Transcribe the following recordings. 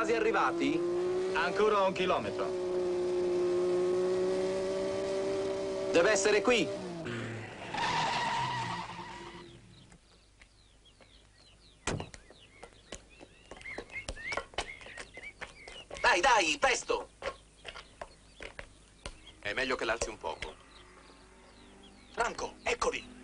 quasi arrivati? Ancora un chilometro. Deve essere qui. Dai, dai, presto! È meglio che l'alzi un poco. Franco, eccoli.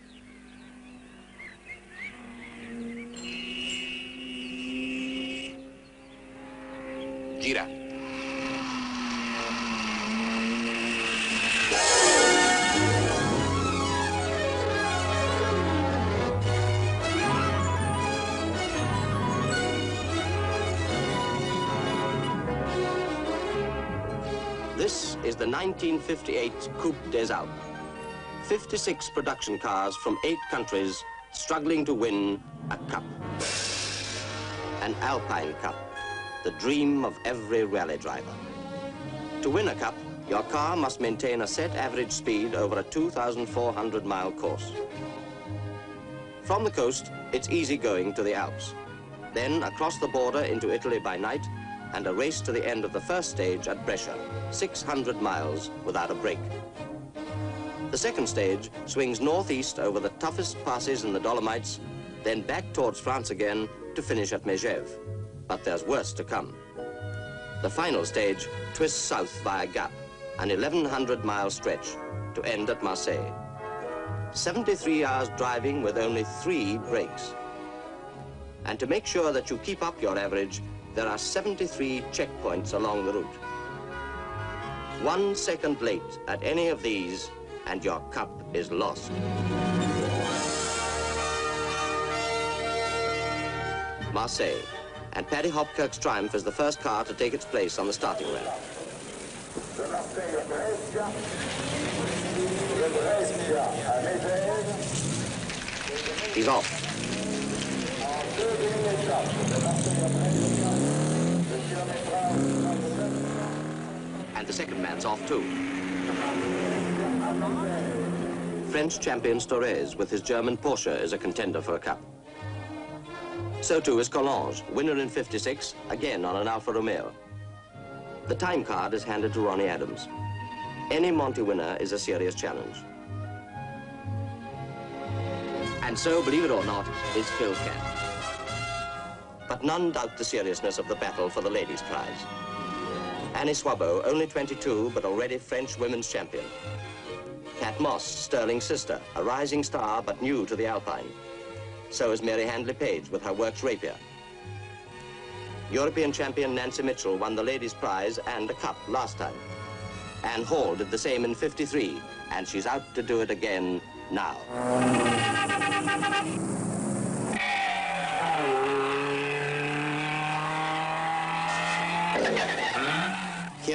Is the 1958 Coupe des Alpes. 56 production cars from eight countries struggling to win a cup. An Alpine Cup, the dream of every rally driver. To win a cup, your car must maintain a set average speed over a 2,400 mile course. From the coast, it's easy going to the Alps. Then across the border into Italy by night, and a race to the end of the first stage at Brescia, 600 miles without a break. The second stage swings northeast over the toughest passes in the Dolomites, then back towards France again to finish at Megève. But there's worse to come. The final stage twists south via Gap, an 1,100 mile stretch to end at Marseille. 73 hours driving with only three breaks. And to make sure that you keep up your average, there are 73 checkpoints along the route. One second late at any of these, and your cup is lost. Marseille, and Paddy Hopkirk's Triumph is the first car to take its place on the starting ramp. He's off. The second man's off too. French champion Storez with his German Porsche is a contender for a cup. So too is Collange, winner in 56, again on an Alfa Romeo. The time card is handed to Ronnie Adams. Any Monty winner is a serious challenge. And so, believe it or not, is Phil Camp. But none doubt the seriousness of the battle for the ladies' prize. Annie Soisbault, only 22, but already French women's champion. Pat Moss, Stirling's sister, a rising star, but new to the Alpine. So is Mary Handley Page with her Works Rapier. European champion Nancy Mitchell won the ladies' prize and a cup last time. Anne Hall did the same in 53, and she's out to do it again now.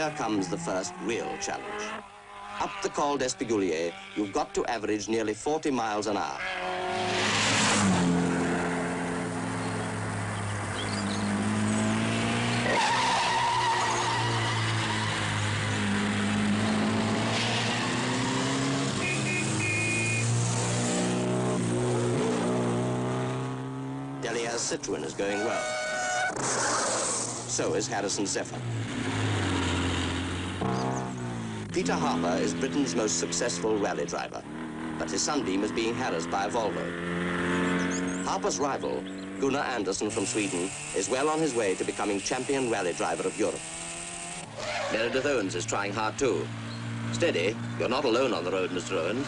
Here comes the first real challenge. Up the Col d'Espigoulier, you've got to average nearly 40 miles an hour. Citroën is going well. So is Harrison Zephyr. Peter Harper is Britain's most successful rally driver, but his sunbeam is being harassed by a Volvo. Harper's rival, Gunnar Andersson from Sweden, is well on his way to becoming champion rally driver of Europe. Meredith Owens is trying hard too. Steady, you're not alone on the road, Mr. Owens.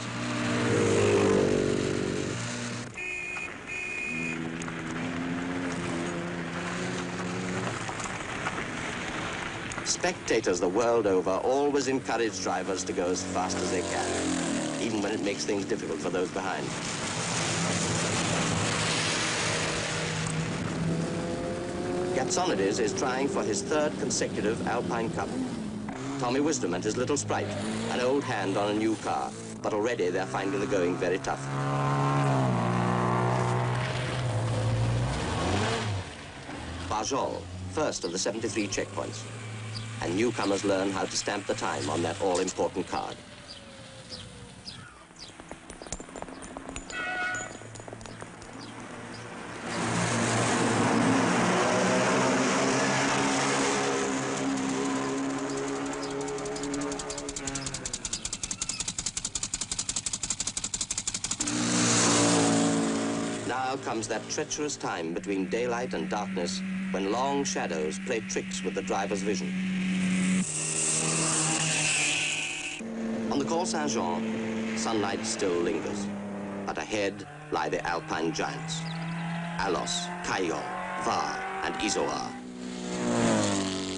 Spectators the world over always encourage drivers to go as fast as they can, even when it makes things difficult for those behind. Gatsonides is trying for his third consecutive Alpine Cup. Tommy Wisdom and his little sprite, an old hand on a new car, but already they're finding the going very tough. Bajol, first of the 73 checkpoints and newcomers learn how to stamp the time on that all-important card. Now comes that treacherous time between daylight and darkness when long shadows play tricks with the driver's vision. On the Col Saint-Jean, sunlight still lingers, but ahead lie the Alpine giants, Allos, Cayolle, Var, and Izoard.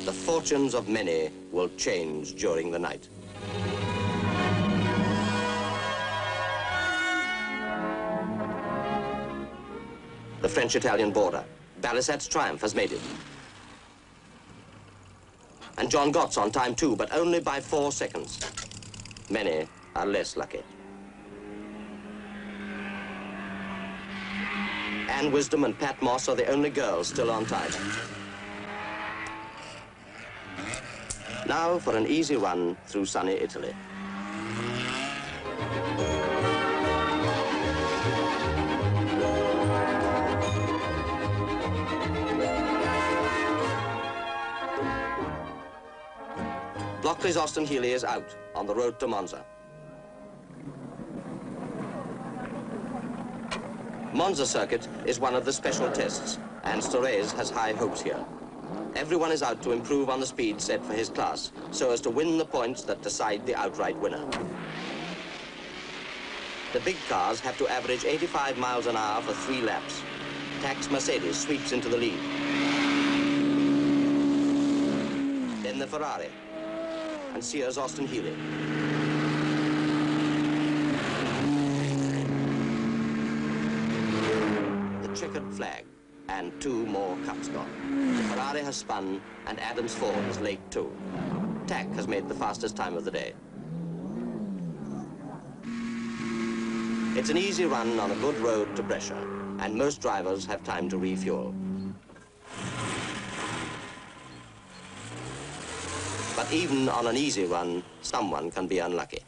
The fortunes of many will change during the night. The French-Italian border. Barisat's triumph has made it. And John Gott's on time too, but only by four seconds. Many are less lucky. Anne Wisdom and Pat Moss are the only girls still on time. Now for an easy run through sunny Italy. Blockley's Austin Healey is out on the road to Monza. Monza circuit is one of the special tests, and Storez has high hopes here. Everyone is out to improve on the speed set for his class, so as to win the points that decide the outright winner. The big cars have to average 85 miles an hour for three laps. Tax Mercedes sweeps into the lead. Then the Ferrari, and Sears Austin Healey. The checkered flag and two more cups gone. Ferrari has spun and Adams Ford is late too. Tacx has made the fastest time of the day. It's an easy run on a good road to Brescia, and most drivers have time to refuel. But even on an easy run, someone can be unlucky.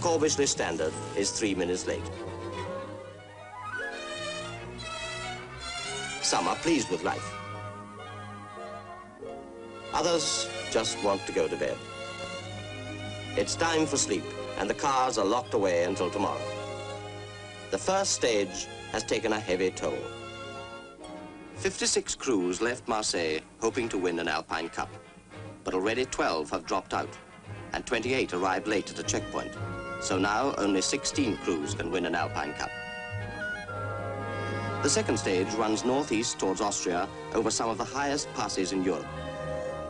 Corbishley Standard is three minutes late. Some are pleased with life. Others just want to go to bed. It's time for sleep, and the cars are locked away until tomorrow. The first stage has taken a heavy toll. 56 crews left Marseille hoping to win an Alpine Cup, but already 12 have dropped out, and 28 arrived late at a checkpoint. So now only 16 crews can win an Alpine Cup. The second stage runs northeast towards Austria over some of the highest passes in Europe.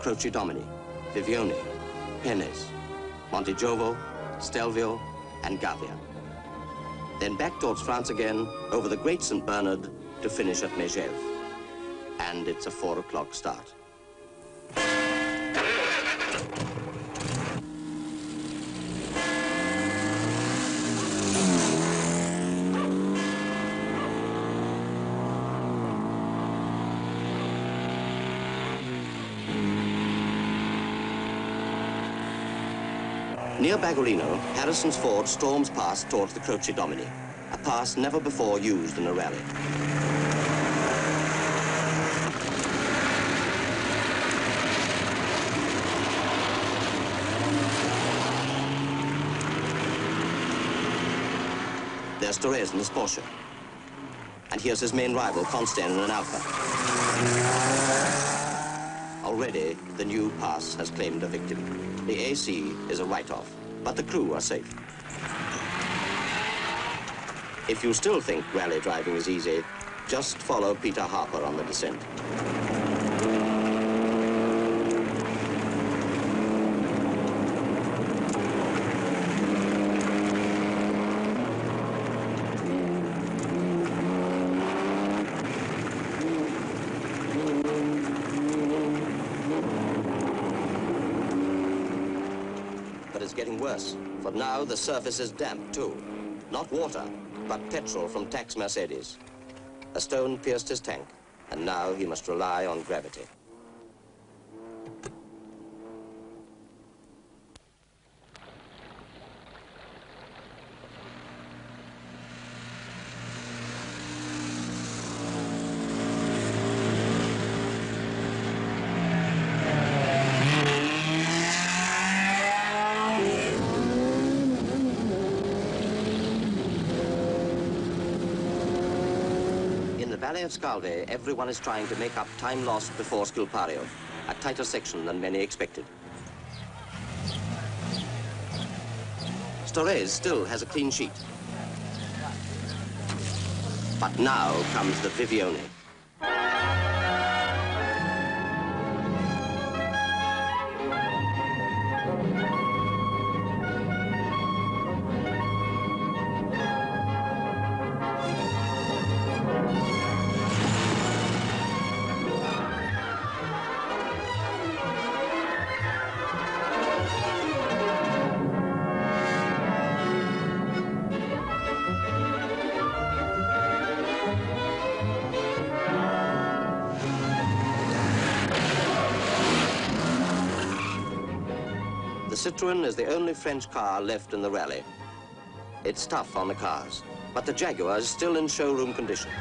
Croce Domini, Vivione, Pennes, Monte Giovo, Stelvio, and Gavia. Then back towards France again over the Great St. Bernard to finish at Megève. And it's a four o'clock start. Near Bagolino, Harrison's Ford storms past towards the Croce Domini, a pass never before used in a rally. Torres Porsche. And here's his main rival, Consten, in an Alfa. Already, the new pass has claimed a victim. The AC is a write-off, but the crew are safe. If you still think rally driving is easy, just follow Peter Harper on the descent. It's getting worse, for now the surface is damp too. Not water, but petrol from tax Mercedes. A stone pierced his tank, and now he must rely on gravity. Valley of Scalve, everyone is trying to make up time lost before Schilpario, a tighter section than many expected. Storez still has a clean sheet. But now comes the Vivione. Citroën is the only French car left in the rally. It's tough on the cars, but the Jaguar is still in showroom condition.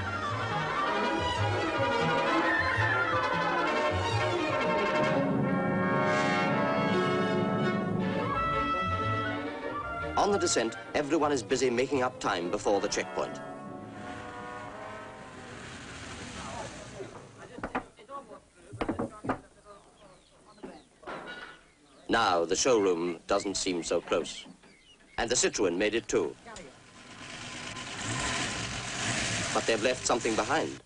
On the descent, everyone is busy making up time before the checkpoint. Now the showroom doesn't seem so close. And the Citroën made it too. But they've left something behind.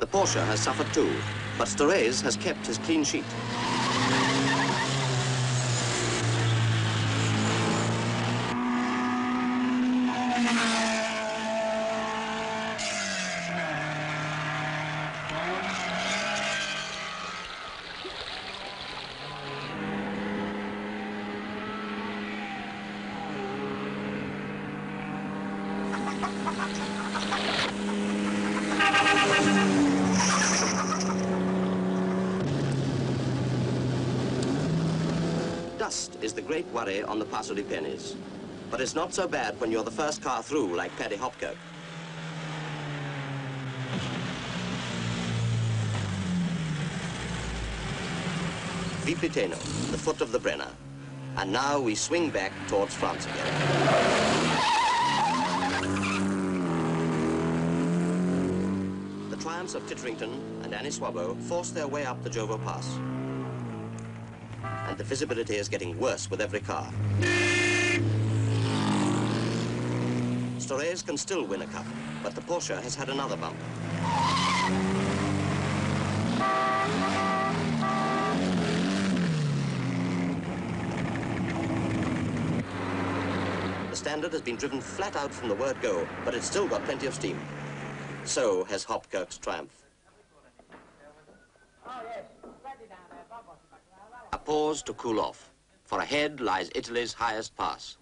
The Porsche has suffered too, but Storez has kept his clean sheet. Dust is the great worry on the Passo di Pennes. But it's not so bad when you're the first car through like Paddy Hopkirk. Vipiteno, the foot of the Brenner. And now we swing back towards France again. Triumphs of Titterington and Annie Soisbault force their way up the Giovo Pass. And the visibility is getting worse with every car. Storez can still win a cup, but the Porsche has had another bump. The Standard has been driven flat out from the word go, but it's still got plenty of steam. So has Hopkirk's Triumph. A pause to cool off, for ahead lies Italy's highest pass.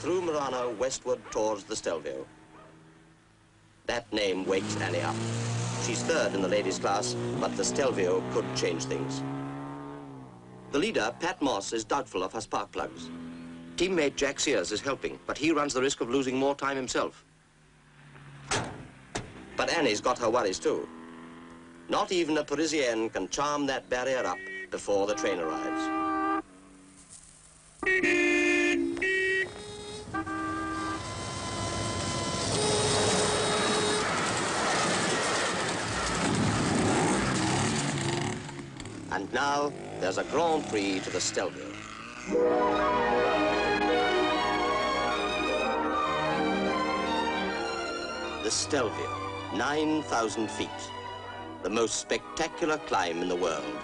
Through Merano westward towards the Stelvio. That name wakes Annie up. She's third in the ladies' class, but the Stelvio could change things. The leader, Pat Moss, is doubtful of her spark plugs. Teammate Jack Sears is helping, but he runs the risk of losing more time himself. But Annie's got her worries too. Not even a Parisienne can charm that barrier up before the train arrives. And now, there's a Grand Prix to the Stelvio. The Stelvio, 9,000 feet. The most spectacular climb in the world.